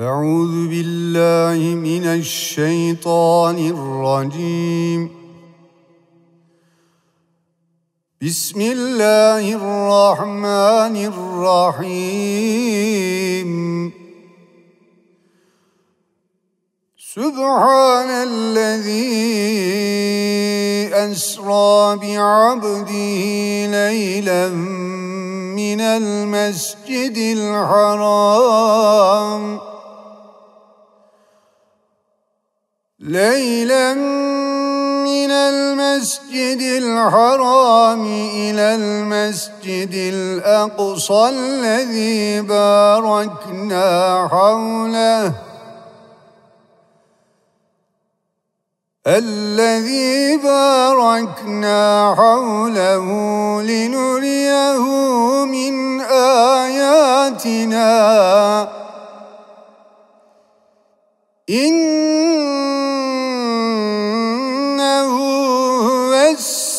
أعوذ بالله من الشيطان الرجيم. بسم الله الرحمن الرحيم. سبحان الذي أسرى بعبده ليلا من المسجد الحرام. ليلا من المسجد الحرام إلى المسجد الأقصى الذي باركنا حوله. الذي باركنا حوله لنريه من آياتنا.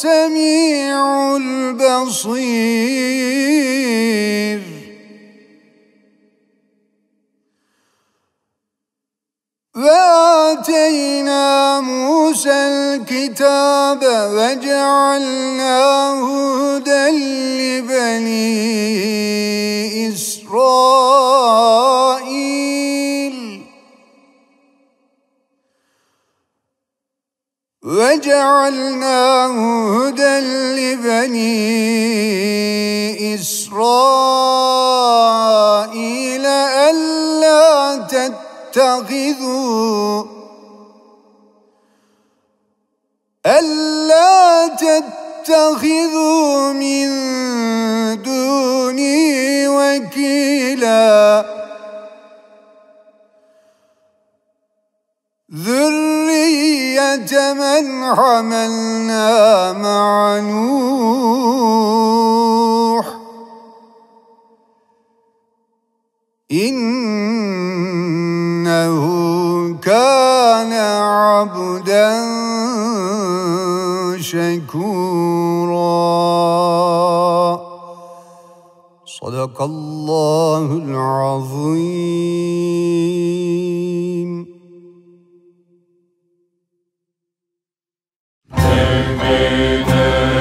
السميع البصير. وآتينا موسى الكتاب وجعلناه هدى لبني إسرائيل. وجعلناه هدى لبني إسرائيل ألا تتخذوا ألا تتخذوا من دوني وكيلا ذرية من حملنا مع نوح إنه كان عبدا شكورا صدق الله العظيم Amen.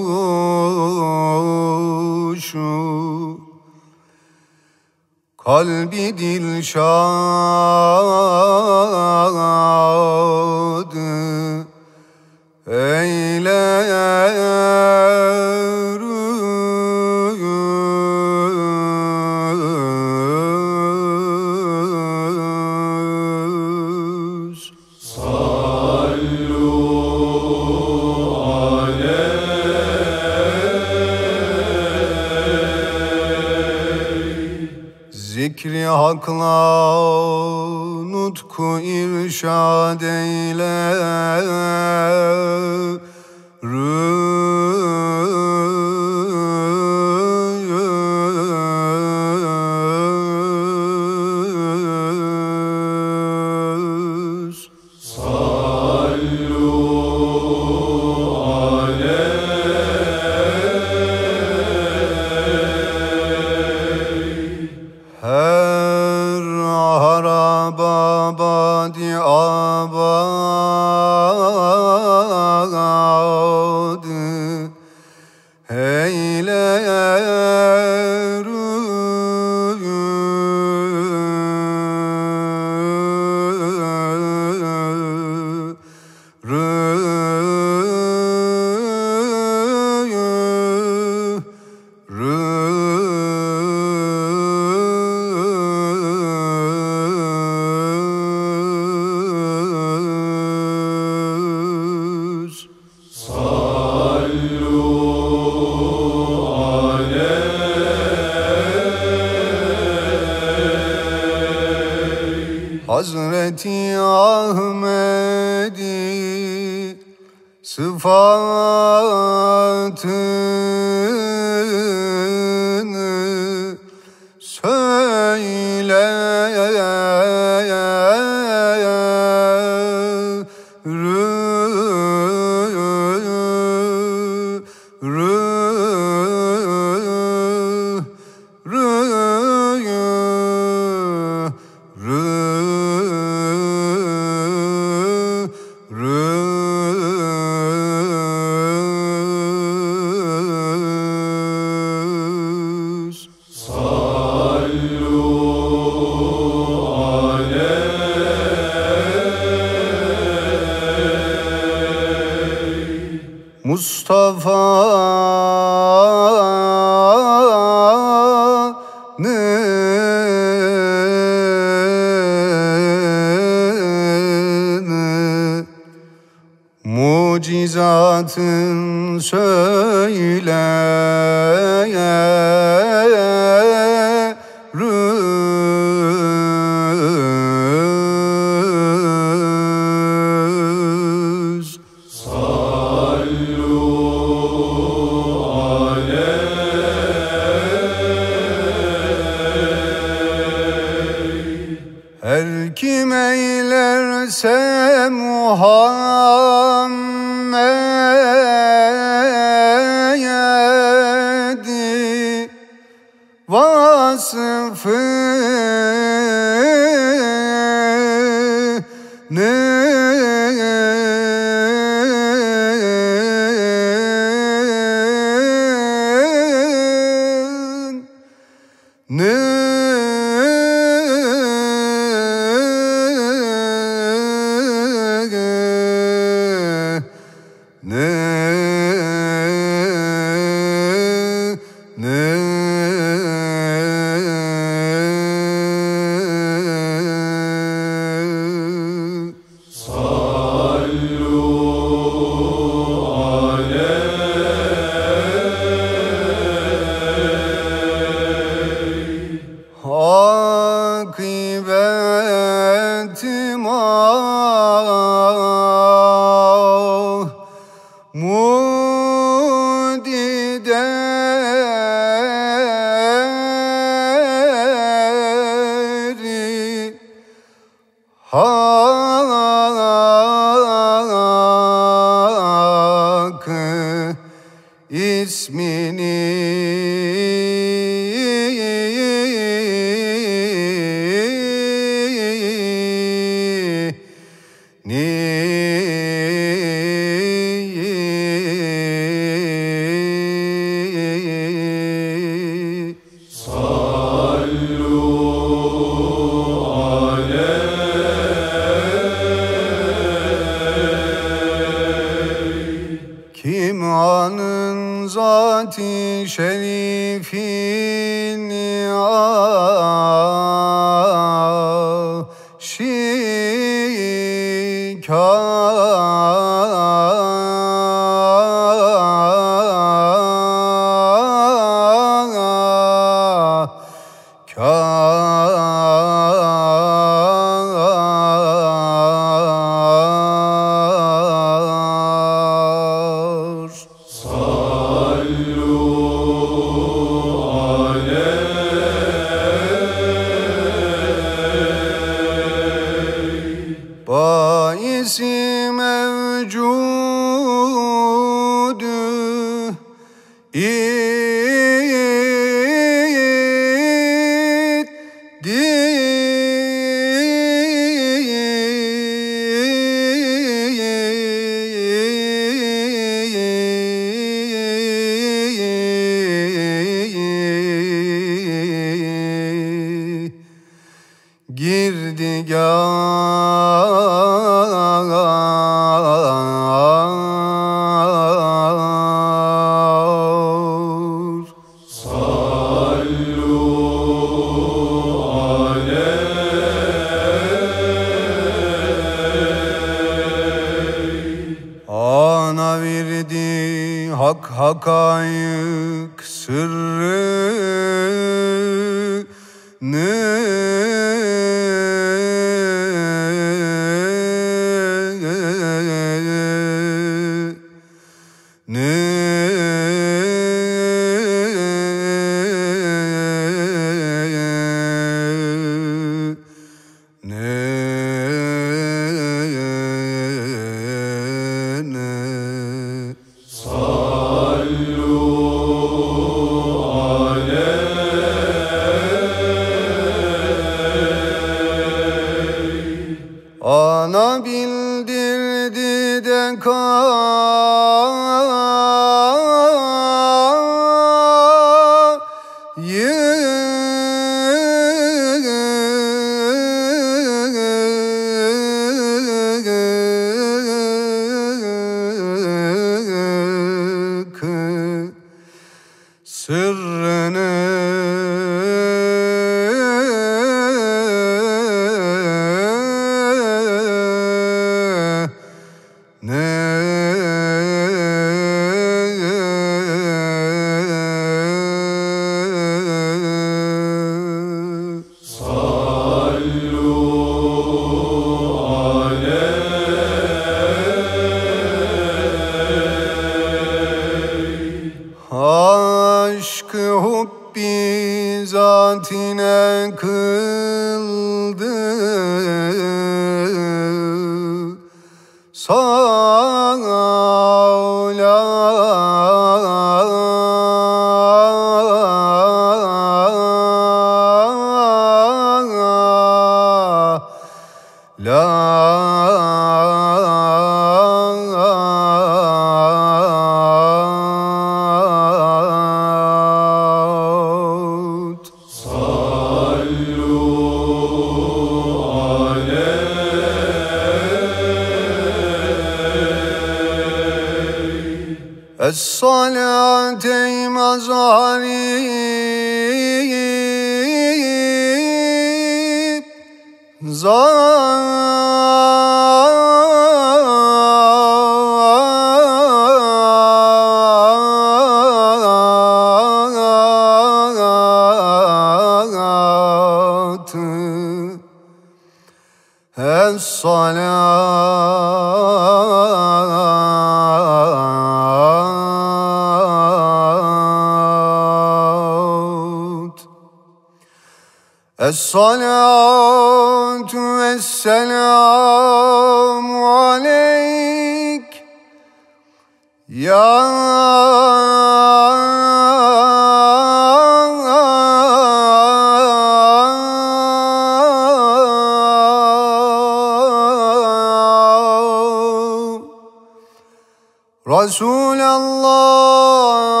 رسول الله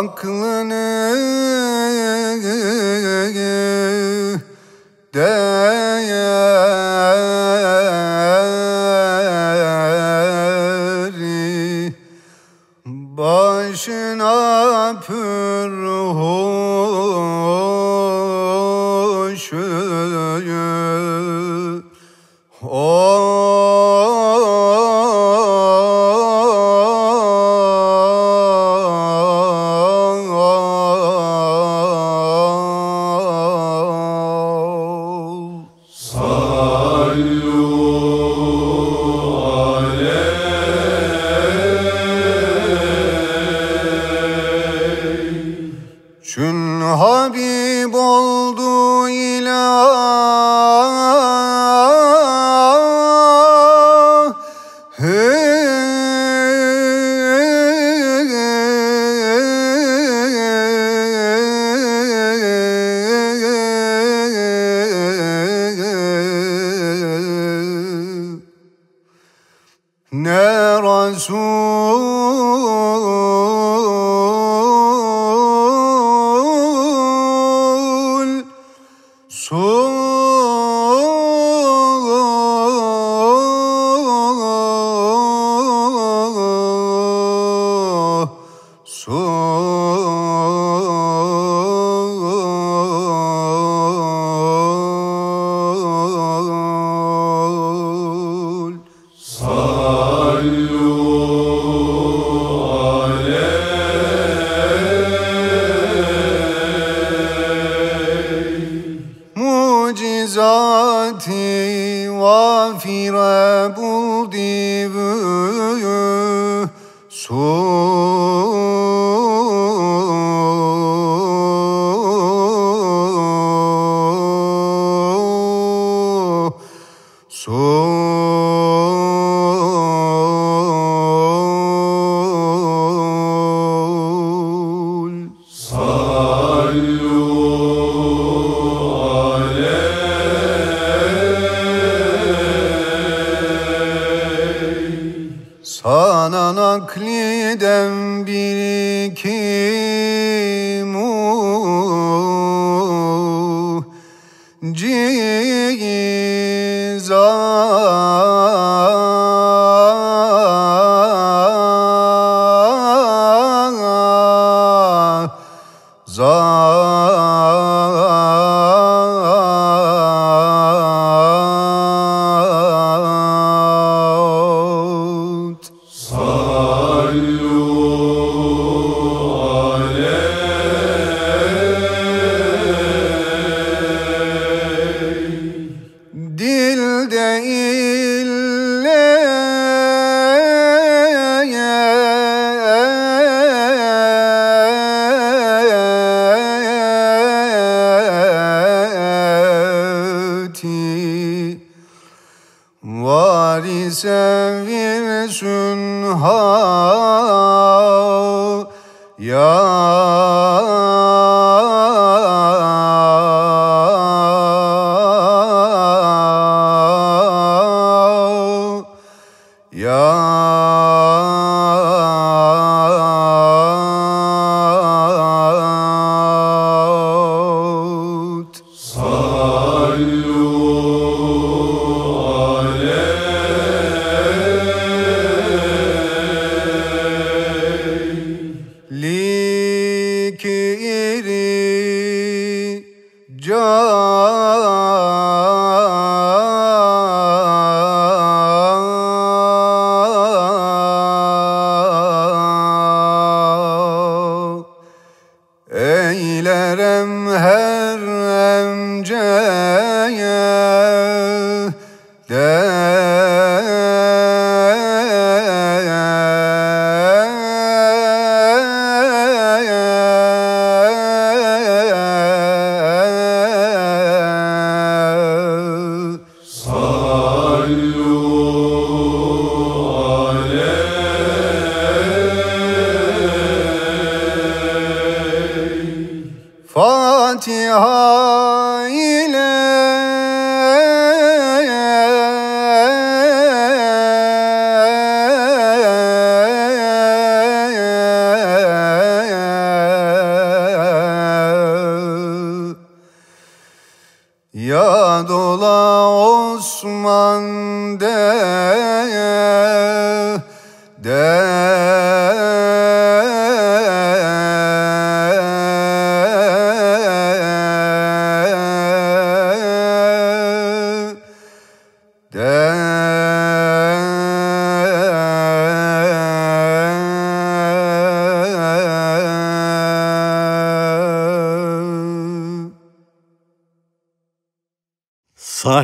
aklını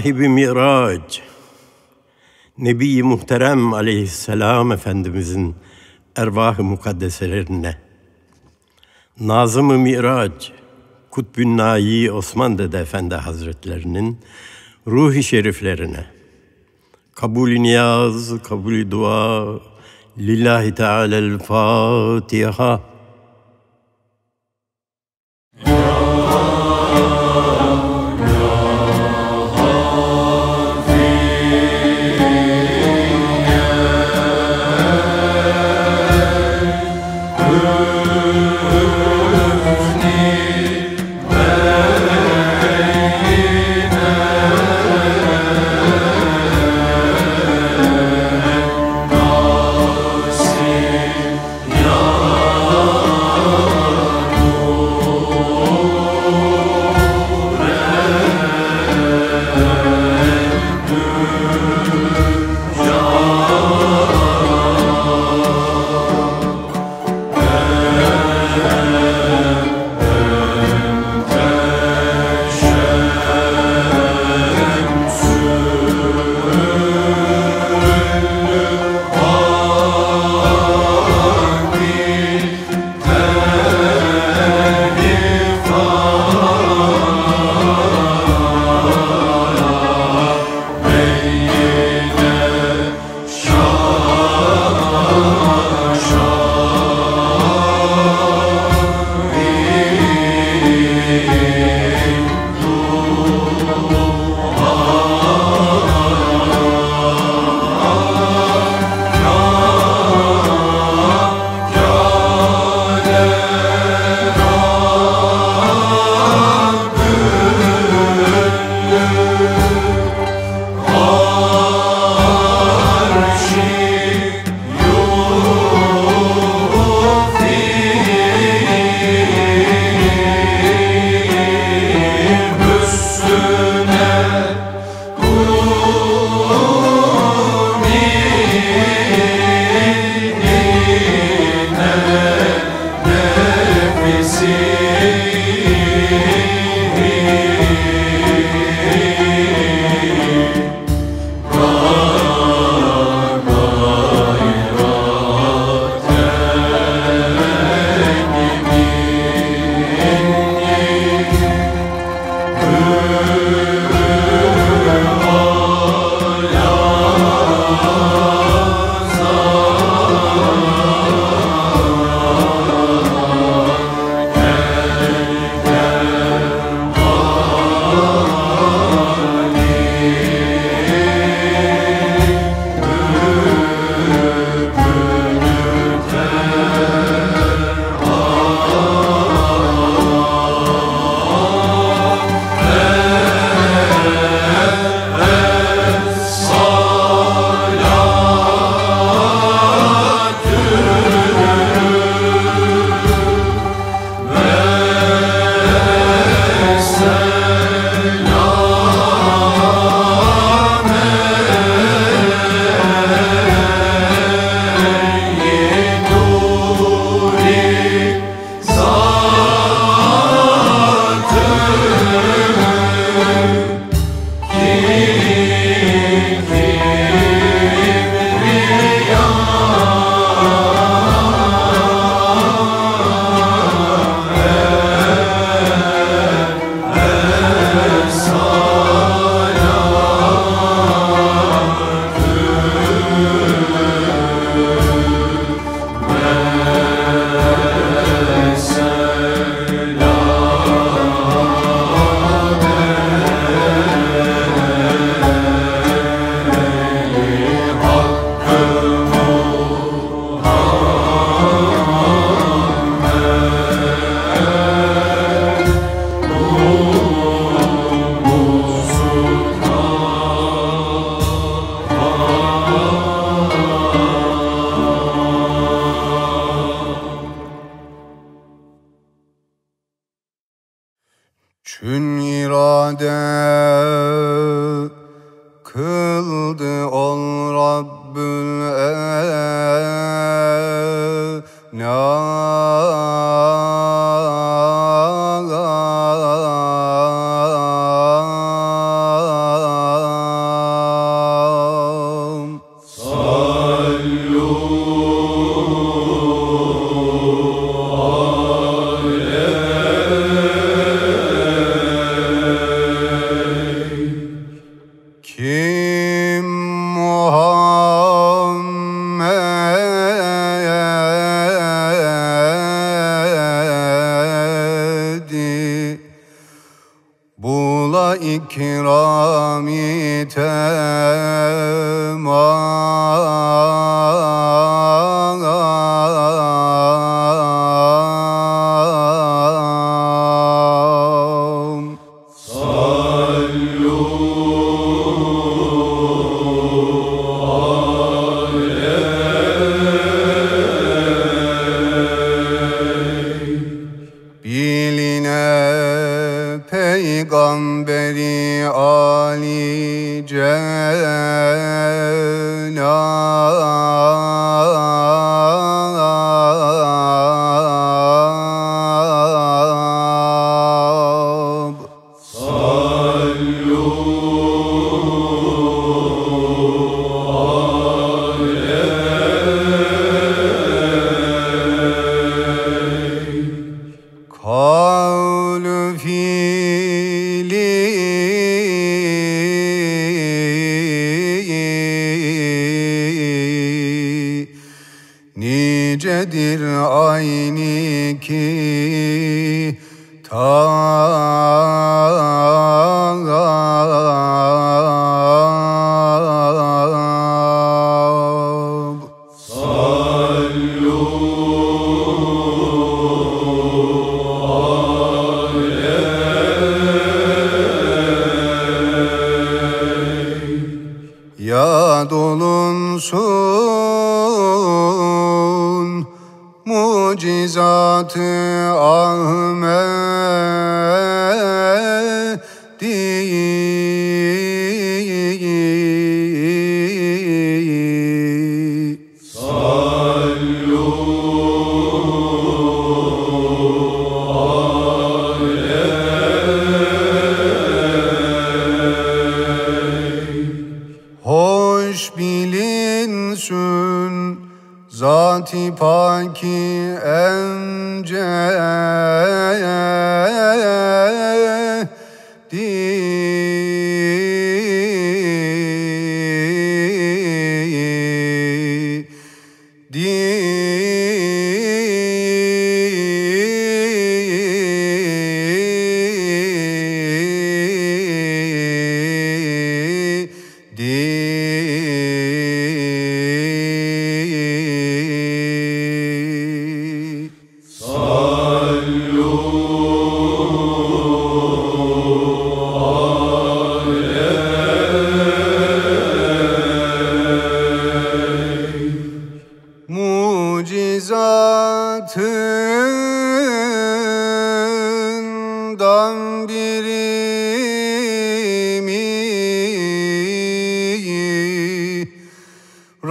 Sahibi Miraç, Nebi-i Muhterem Aleyhisselam Efendimizin ervah-ı mukaddeselerine, Nazım-ı Miraç, Kutbün Nai Osman Dede Efendi Hazretlerinin ruhi şeriflerine, kabul-i niyaz, kabul-i dua, lillahi Teala'l-Fatiha.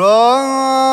Oh.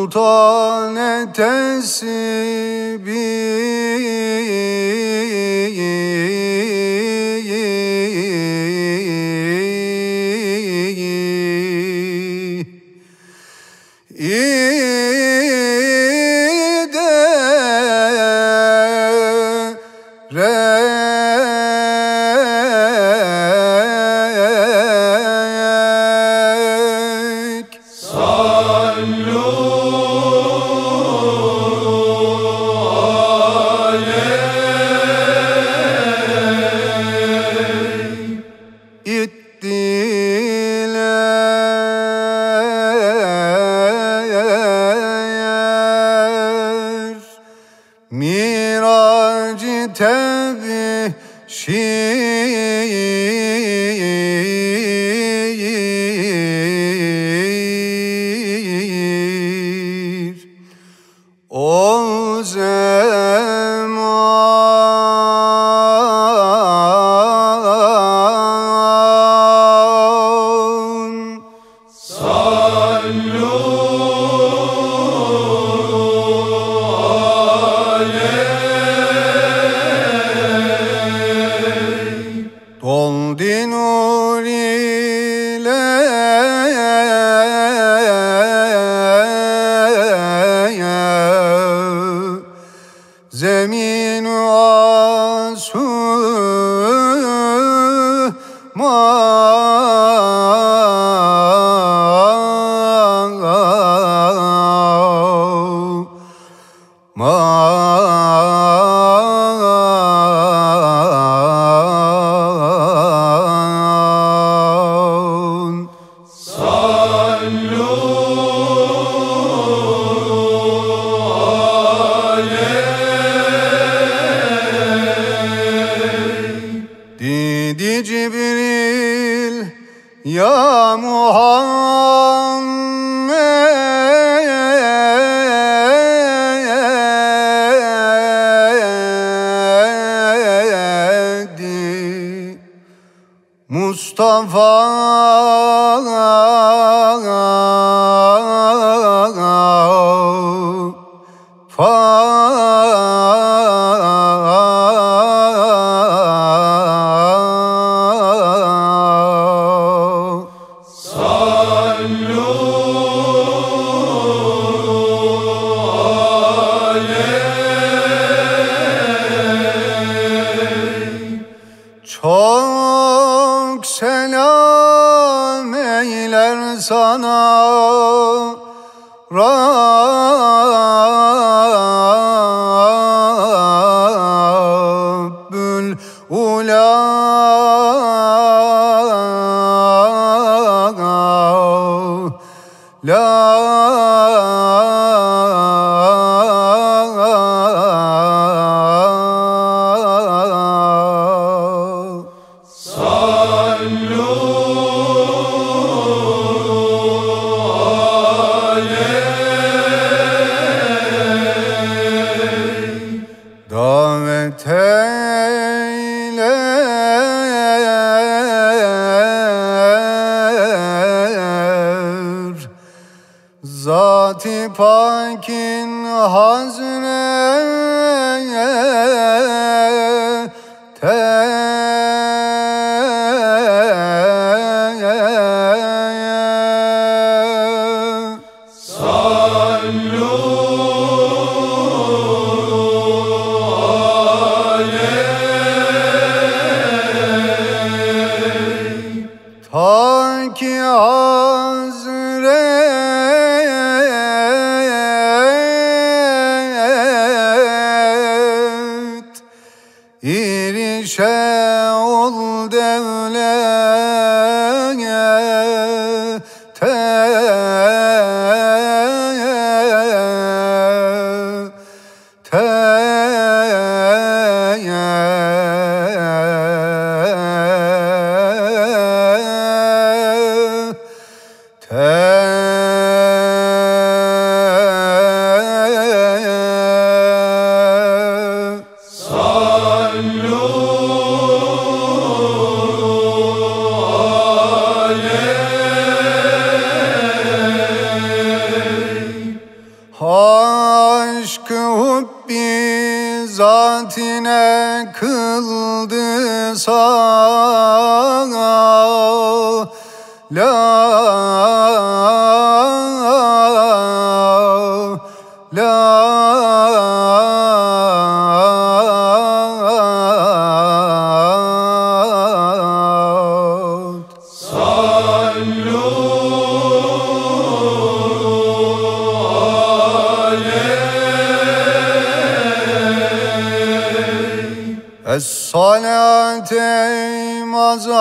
Sultan Rek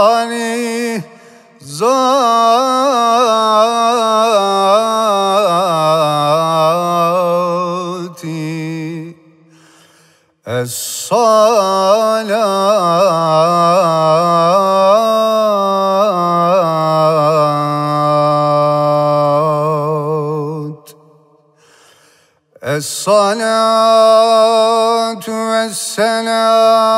mazari zati Es-salat الصلاة والسلام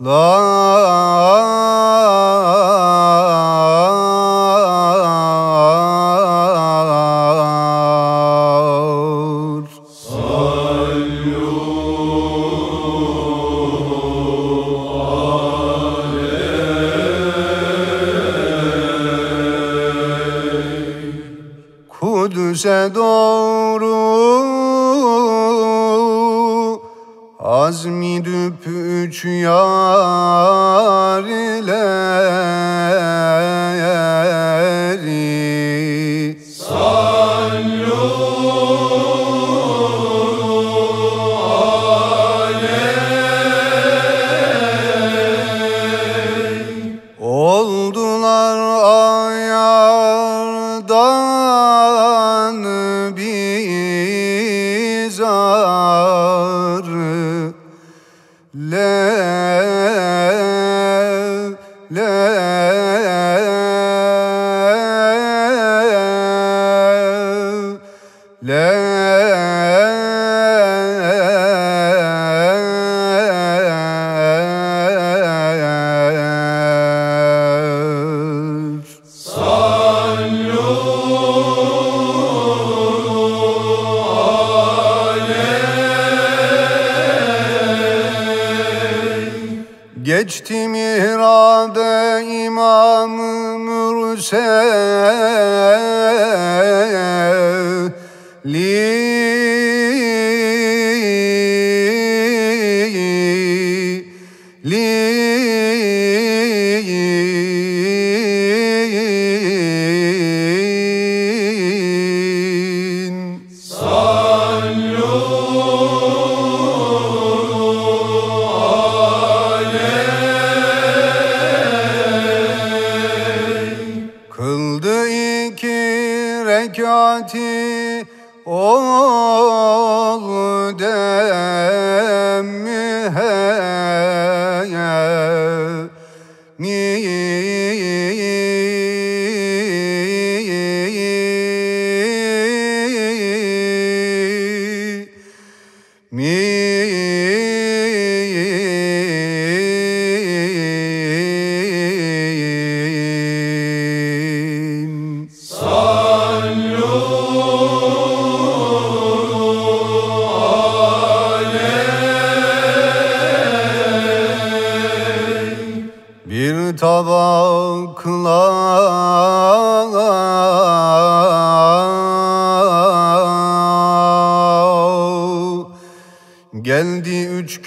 long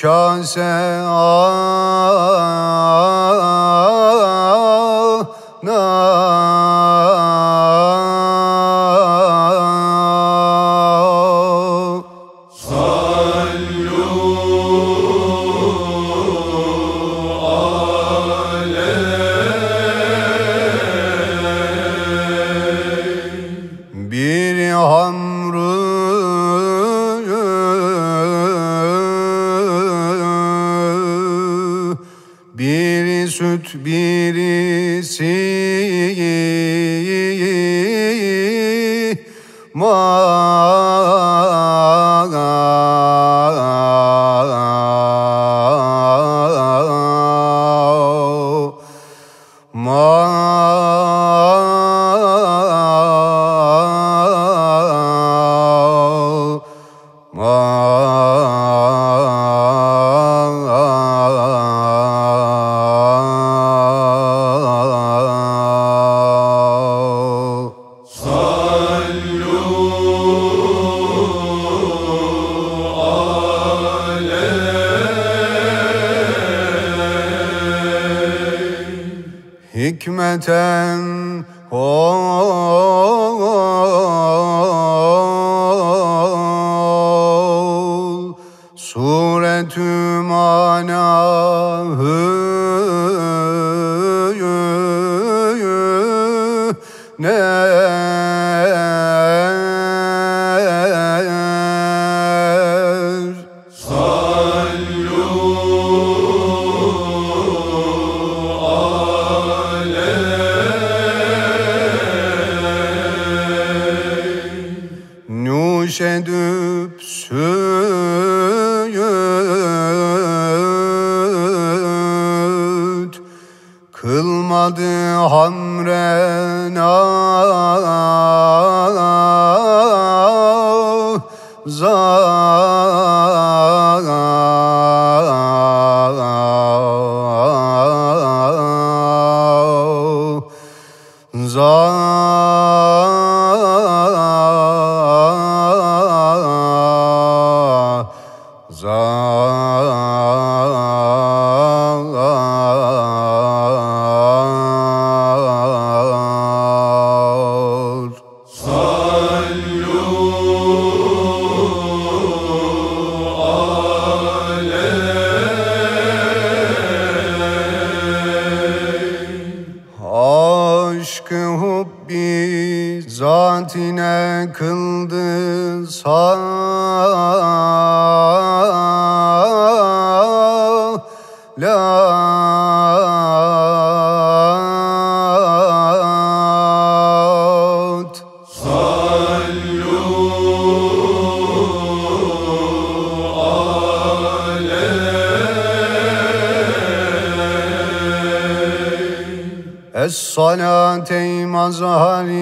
kase Es-salate mazhari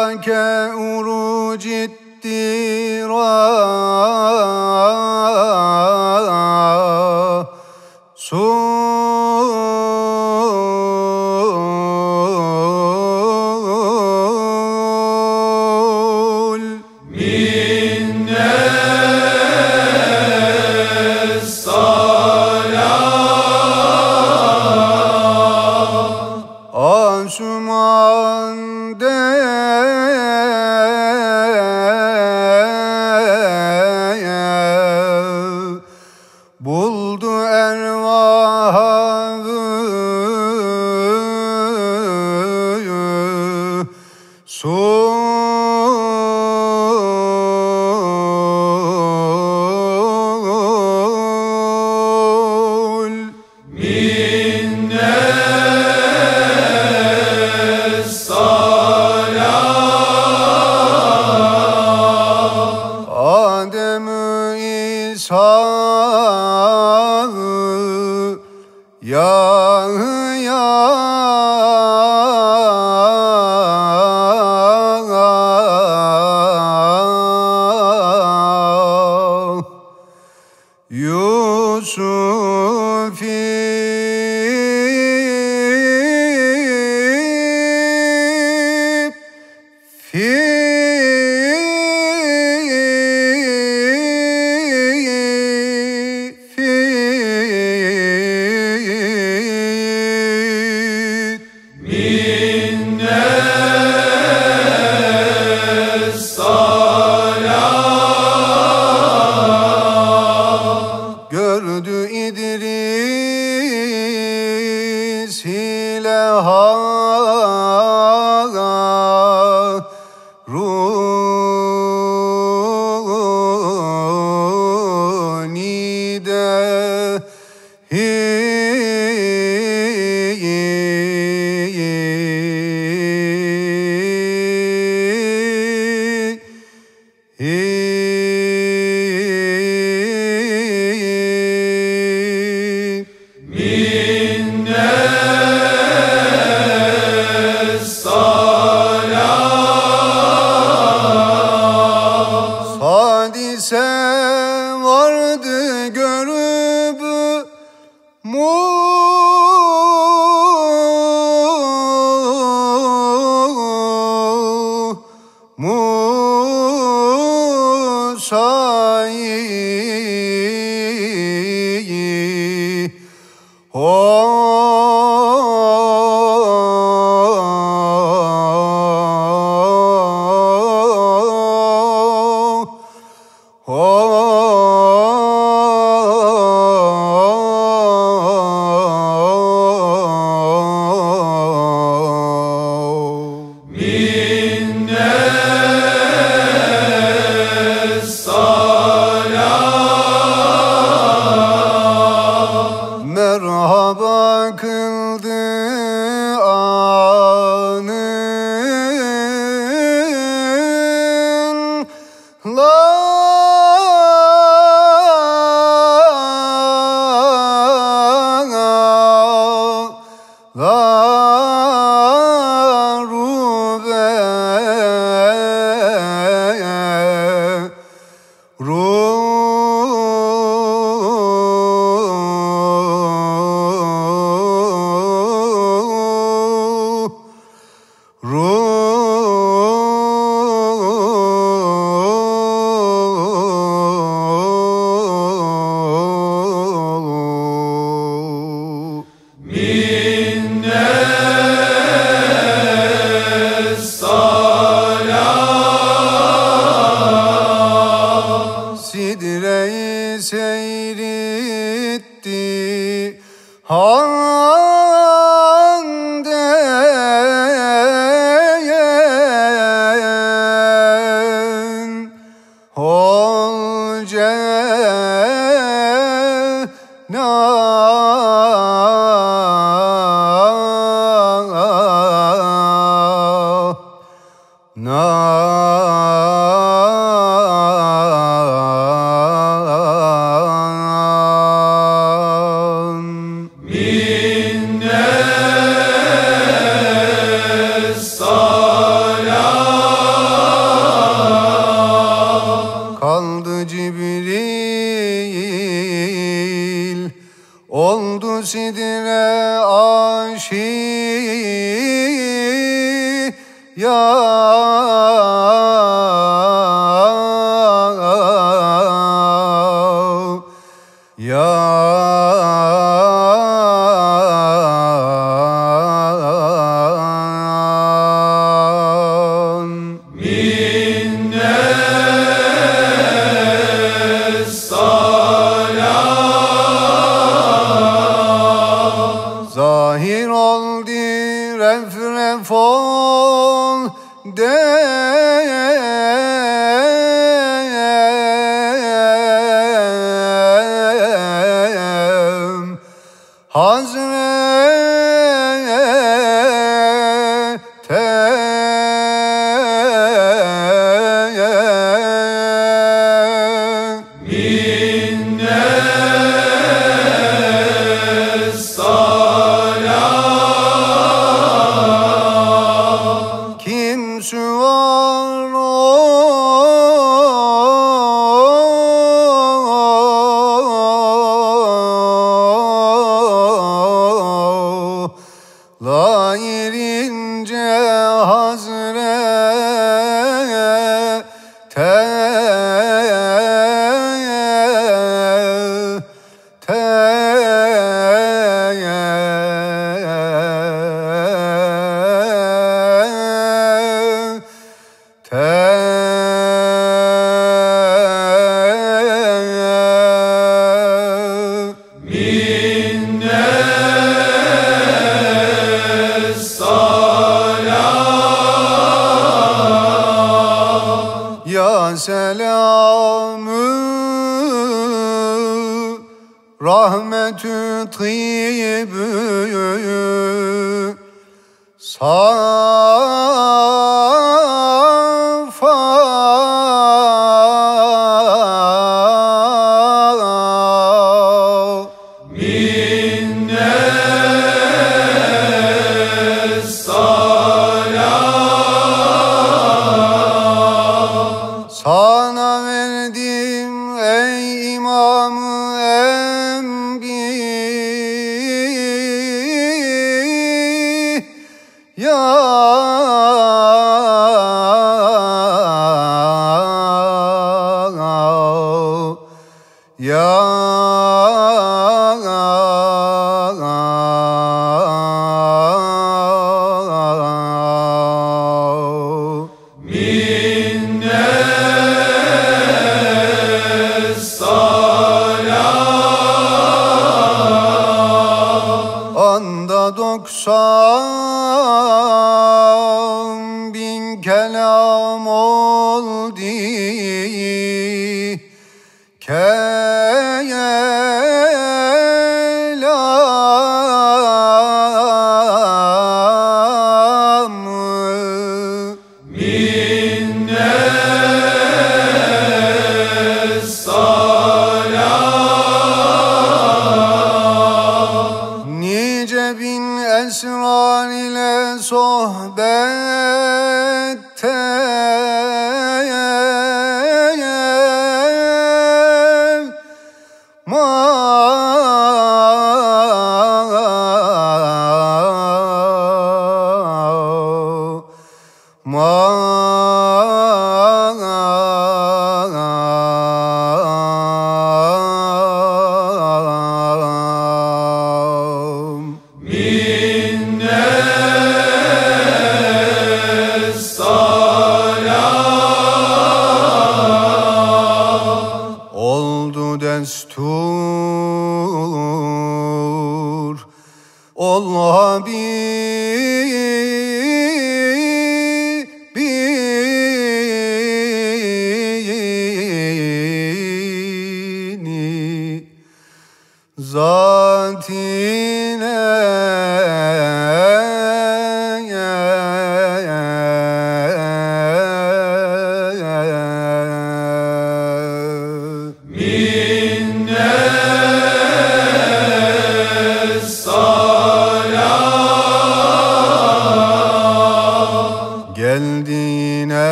eflake uruc ref ref ol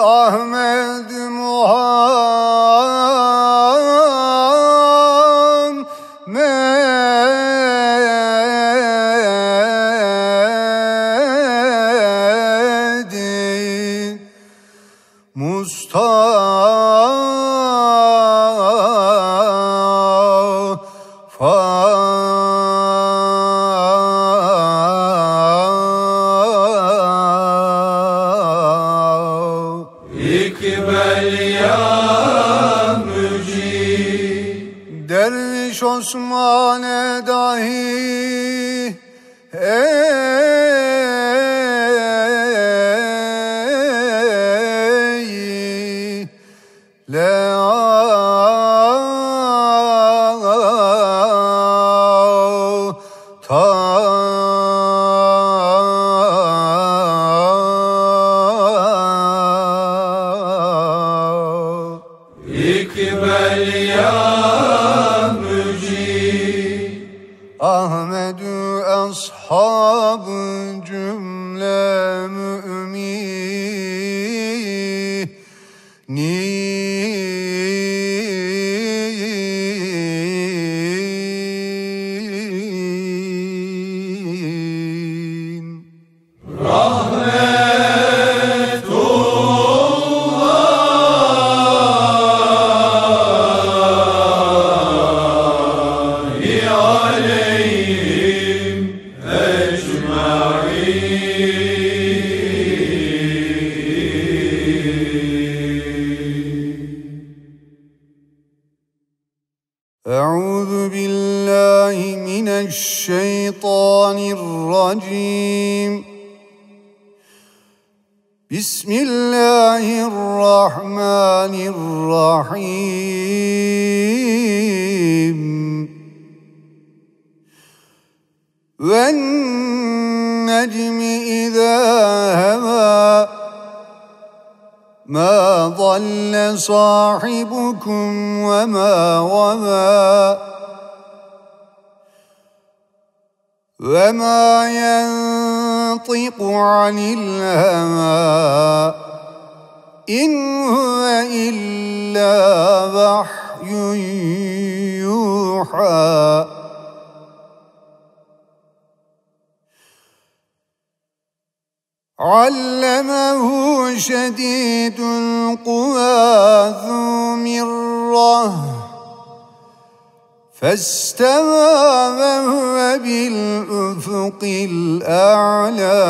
Ahmet Muhammed'in فاستوى وهو بالأفق الأعلى.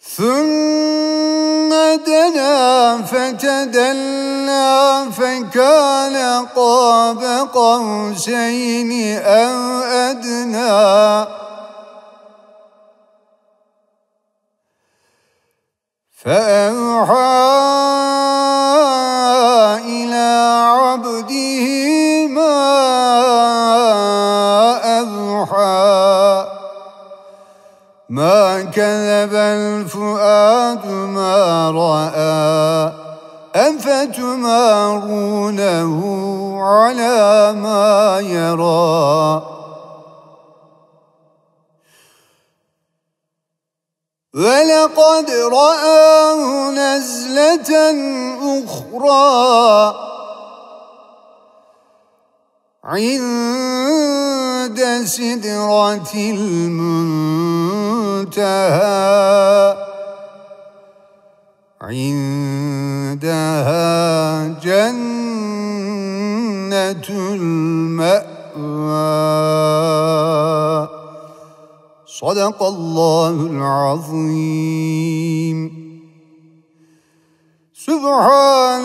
ثم دنا فتدلى فكان قاب قوسين أو أدنى. فأوحى ما كذب الفؤاد ما رأى أفتمارونه على ما يرى. ولقد رآه نزلة أخرى عند سدرة المنتهى. عندها جنة المأوى. صدق الله العظيم. سبحان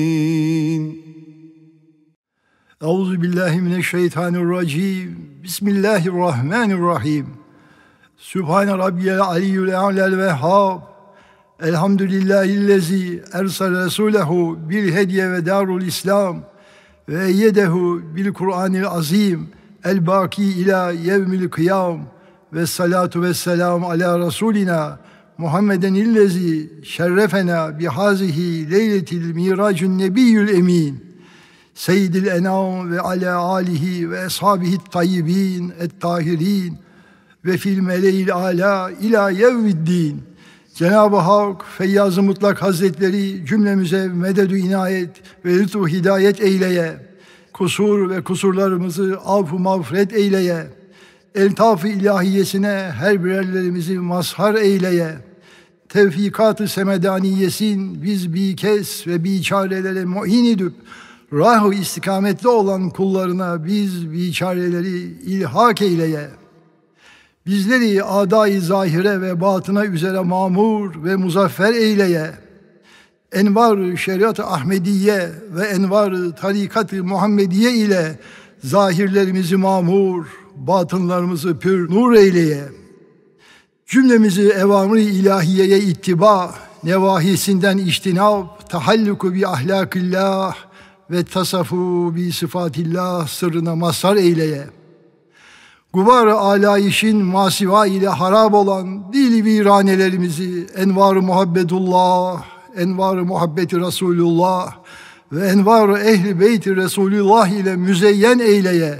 Euzu billahi mineşşeytanirracim. Bismillahirrahmanirrahim. Sübhane rabbiyel aliyyül a'lel vehhab. Elhamdülillahillezî ersel resulehu bil hediye ve darul İslam ve eyyedehu bil Kur'anil azim el baki ila yevmil kıyam ve salatu ve selam ala rasulina Muhammeden illezi şerrefena bihazihi leyletil miracun nebiyyül emin. Seyyidil enam ve ala alihi ve ashabihi tayyibin et tahirin ve fil meleğil ala ila yevmiddin. Cenab-ı Hak Feyyaz-ı Mutlak Hazretleri cümlemize mededü inayet ve lütfu hidayet eyleye. Kusur ve kusurlarımızı af mağfiret eyleye. Eltaf-ı ilahiyesine her birerlerimizi mazhar eyleye. Tevfikat-ı semedaniyesin biz bir kes ve bir çarelere muhin edip rah istikametli olan kullarına biz biçareleri ilhak eyleye. Bizleri adayı zahire ve batına üzere mamur ve muzaffer eyleye. Envar şeriat-ı Ahmediye ve envar tarikat-ı Muhammediye ile zahirlerimizi mamur, batınlarımızı pür nur eyleye. Cümlemizi evamri ilahiyeye ittiba, nevahisinden iştinab, tahalluku bi ahlakillah ve tasafu bi sıfatillah sırrına mazhar eyleye. Guvar-ı alayişin masiva ile harap olan dili viranelerimizi envar-ı muhabbetullah, envar-ı muhabbeti Resulullah ve envar-ı ehli beyti Resulullah ile müzeyyen eyleye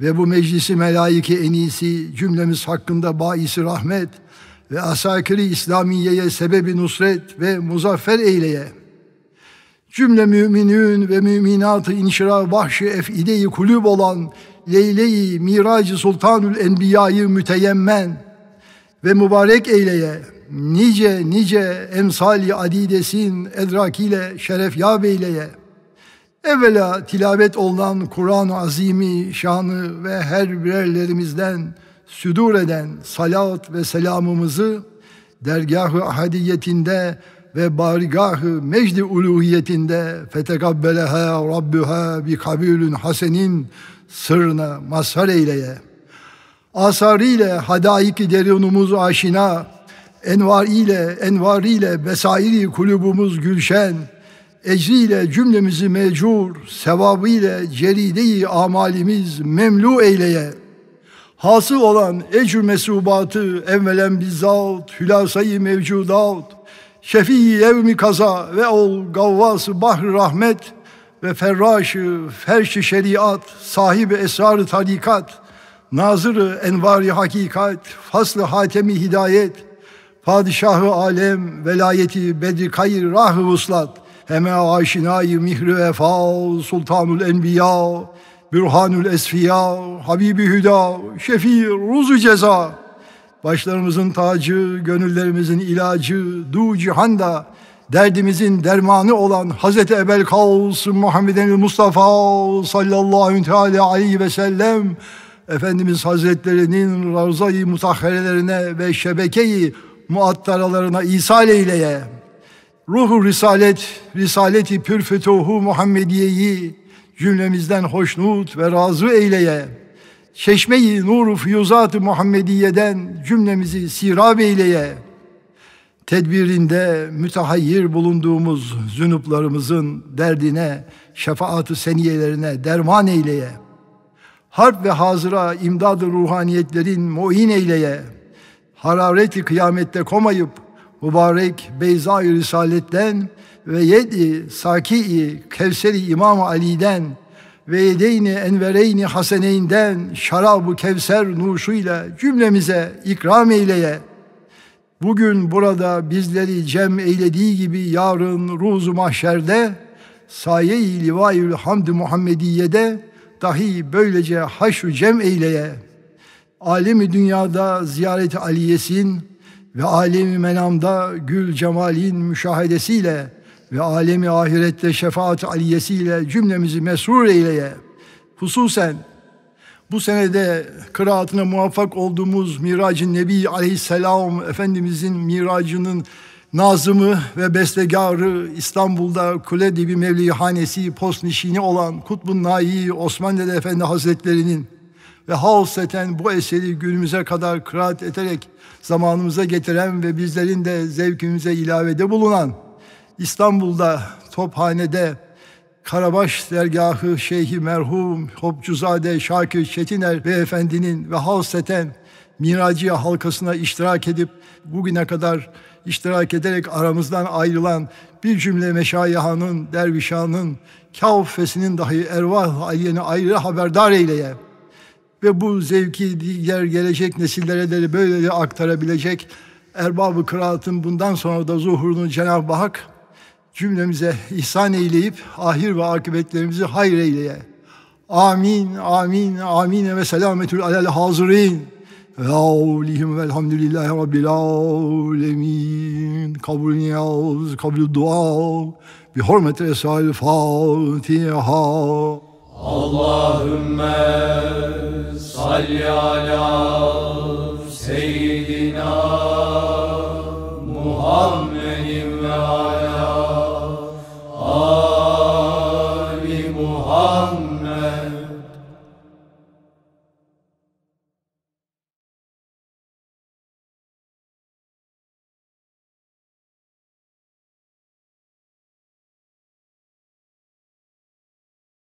ve bu meclisi melaike en iyisi cümlemiz hakkında baisi rahmet ve asakiri İslamiye'ye sebebi nusret ve muzaffer eyleye. Cümle müminün ve müminatı inşira bahşi efide-i kulüp olan Leyle-i Miracı Sultanül Enbiya'yı müteyemmen ve mübarek eyleye. Nice nice emsali adidesin edrakiyle şeref yâb eyleye. Evvela tilavet olunan Kur'an-ı Azimi şanı ve her birerlerimizden südur eden salat ve selamımızı dergah-ı ahadiyetinde ve barigah-ı mecdi uluhiyetinde fetekabbeleha rabbuha bi kabulün hasenin sırrına mazhar eyleye. Asarıyla hadaik derunumuz aşina, envar ile envar ile besairi kulubumuz gülşen, ecriyle cümlemizi mecur, sevabı ile ceride-i amalimiz memlu eyleye.'' Hasıl olan ecr mesubatı evvelen bizzat, hülasayı mevcudat, şefii evmi kaza ve ol gavvası bahr rahmet ve ferraşı ferşi şeriat, sahibi esrar tarikat, nazırı envari hakikat, faslı hatemi hidayet, padişahı alem, velayeti bedri kayır rahı vuslat, heme aşinayı mihri vefa, sultanul enbiya, Bürhanül Esfiya, Habibi Hüda, Şefi Ruzu Ceza, başlarımızın tacı, gönüllerimizin ilacı, du cihanda, derdimizin dermanı olan Hazreti Ebel Kaus Muhammeden Mustafa sallallahu aleyhi ve sellem Efendimiz Hazretlerinin ravza-i mutahherelerine ve şebekeyi muattaralarına isal eyleye. Ruhu Risalet, Risaleti Pür Fütuhu Muhammediye'yi cümlemizden hoşnut ve razı eyleye. Çeşmeyi nur füyuzat-ı Muhammediye'den cümlemizi sirab eyleye. Tedbirinde mütehayyir bulunduğumuz zünuplarımızın derdine, şefaat-ı seniyelerine derman eyleye. Harp ve hazıra imdad-ı ruhaniyetlerin muin eyleye. Harareti kıyamette komayıp mübarek beyza-i risaletten ve yedi saki Kevseri İmam Ali'den ve yedeyni envereyni haseneyinden şarabı kevser nuşuyla cümlemize ikram eyleye. Bugün burada bizleri cem eylediği gibi yarın ruzu mahşerde saye-i livayül hamd Muhammediye'de dahi böylece haşru cem eyleye. Alemi dünyada ziyareti aliyesin ve alemi menamda gül cemalin müşahedesiyle ve alemi ahirette şefaat aliyesiyle cümlemizi mesrur eyleye. Hususen bu senede kıraatına muvaffak olduğumuz Miracı Nebi Aleyhisselam Efendimizin miracının nazımı ve bestegarı İstanbul'da Kule Dibi Mevlihanesi postnişini olan Kutbun Nai Osman Dede Efendi Hazretleri'nin ve halseten bu eseri günümüze kadar kıraat ederek zamanımıza getiren ve bizlerin de zevkimize ilavede bulunan İstanbul'da Tophane'de Karabaş dergahı Şeyhi merhum Hopcuzade Şakir Çetiner Beyefendinin ve halseten Miraciye halkasına iştirak edip bugüne kadar iştirak ederek aramızdan ayrılan bir cümle meşayihanın, dervişanın, kâffesinin dahi ervah aliyeni ayrı haberdar eyleye ve bu zevki diğer gelecek nesillere de böyle aktarabilecek erbabı kıraatın bundan sonra da zuhurunu Cenab-ı Hak cümlemize ihsan eyleyip ahir ve akıbetlerimizi hayır eyleye. Amin, amin, amin ve selametül alel hazirin. Ve avlihim velhamdülillahi rabbil alemin. Kabul niyaz, kabul dua. Bi hurmeti Esra'il Fatiha. Allahümme salli ala seyyidina Muhammedin ve ala